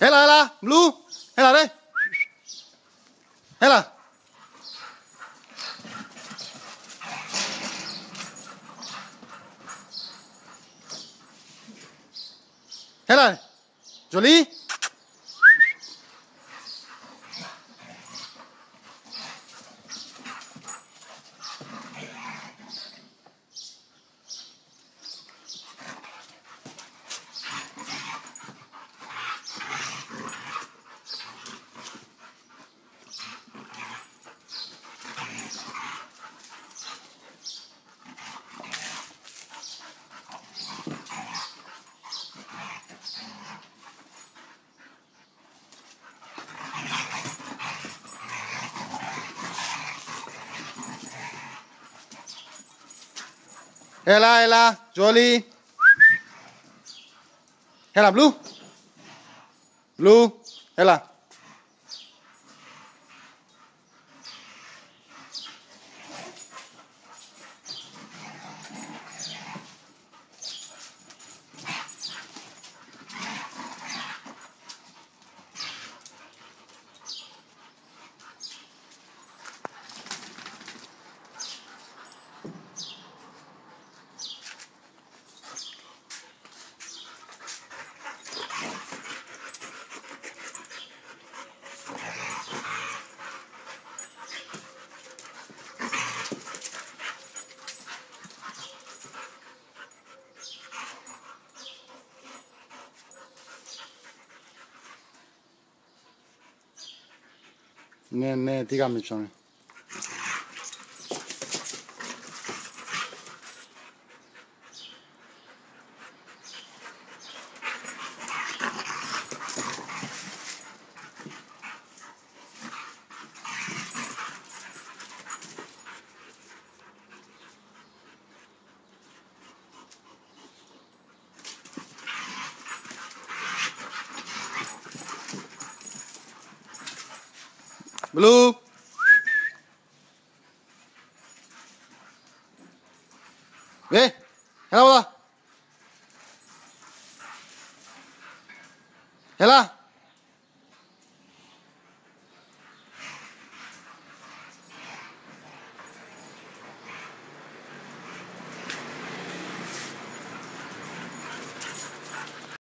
hết là blue. Hết là hết là Jolie Ella, Ella, Jolie. Ella, Blue. Blue, Ella. 네, 네, 디가 미쳐네. Belum, oke.